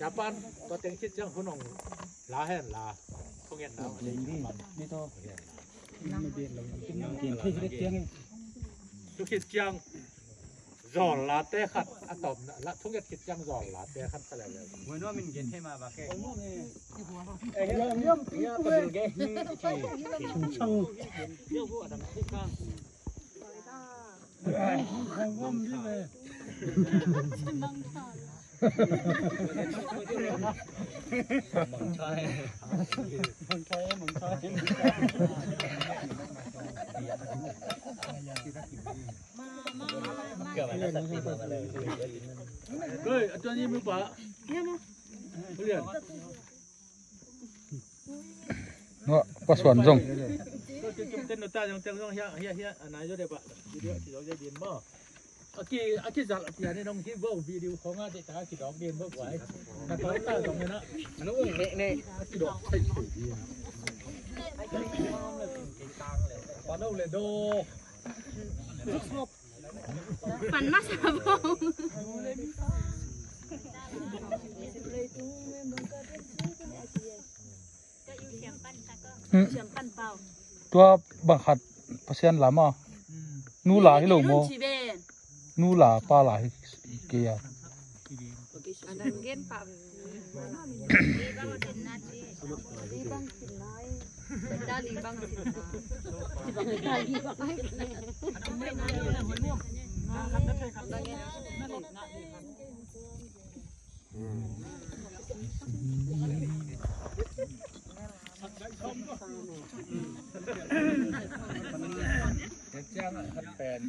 Japan có tiếng chít chẳng hôn ông lá hèn là không nghe nào đi, đi cái tiếng lúc chít chẳng giò lá tê khát à tòm là không nghe chít chẳng giò lá tê khát cái này Mới nói mình get thêm mà bà. Ê, nhâm nhâm, cái cái cái chung Không không đi về. Mong trai. Mong trai, mong trai. rồi cho như mới bảo liền nó có xuân rồng cái cái cái tên nó ta trong tên nó hiện hiện hiện anh cho đẹp ạ video thì nó sẽ điền mơ aki aki zal ati ane nong hi bo video khong a de ta ki dog den bo wai ta ta ta dong na ano ung ne ne ki dog thai thai đi ai ki mom le kin ki tang le pa no le do pan ma sa bo tua bằng hạt pasian lama à. nu lá cái lỗ mồ nu là pa la ke ya Hãy subscribe cho kênh Ghiền Mì Gõ Để không bỏ lỡ những video hấp dẫn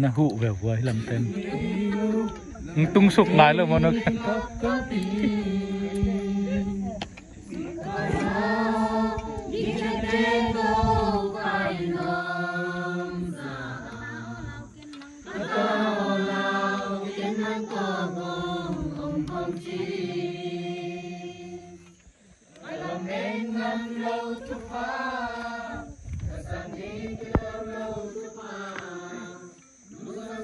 na hụ về với làm tên. Tung sụp lại luôn mà nó. Hãy subscribe cho kênh Ghiền Mì Gõ Để không bỏ lỡ những video hấp dẫn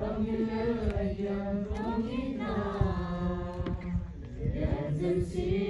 风雨人眼中一道，别珍惜。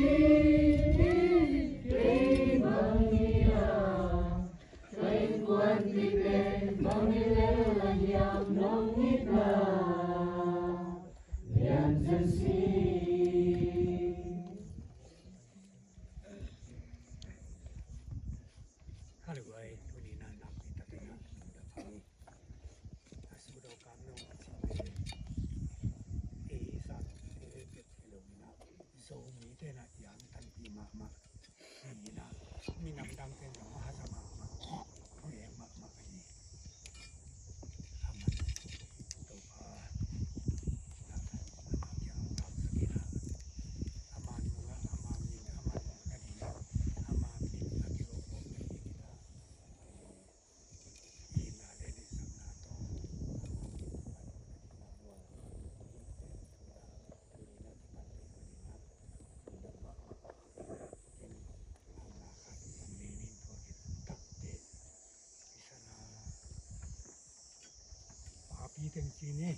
等几年，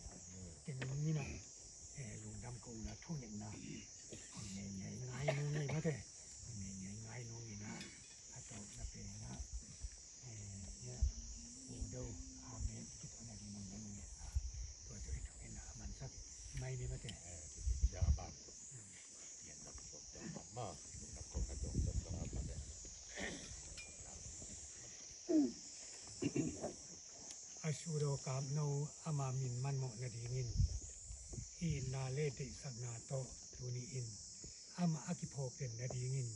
等你呢，哎，用他们搞那土人呐。 อุโรกามโนอามามินมันโมนดีนินอีนาเลติสังนาโตทูนีอินอามาอากิโพเป็นนดีนิน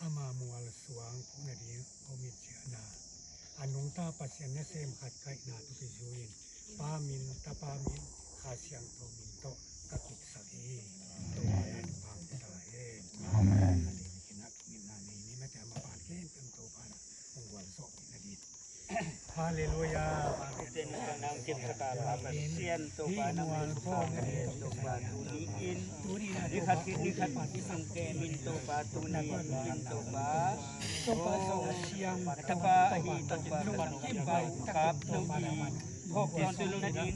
อามามัวลสวางผู้นดีโอมิเจนาอันนงตาปัสเซนเซมขัดไกนาตุกิจูอินปามินตาปามินขาเสียงโตมินโตตะกิสักีตัวนันพังตาเออาเมนนี่นักนินานีนี่ไม่แต่มาปานเกมเป็นตัวพันองวันสอบนดีฮาเลลูยา เก็บสการะแบเซียนตุปานามันพ่อเนตุปาตุนิอินดิคัตินิคัติสังเกมินตุปาตุนิอินตุปาตุปาโซเชียงตปาหิตุปาตุนิปาครับนุอีพกตอนตุลุนดี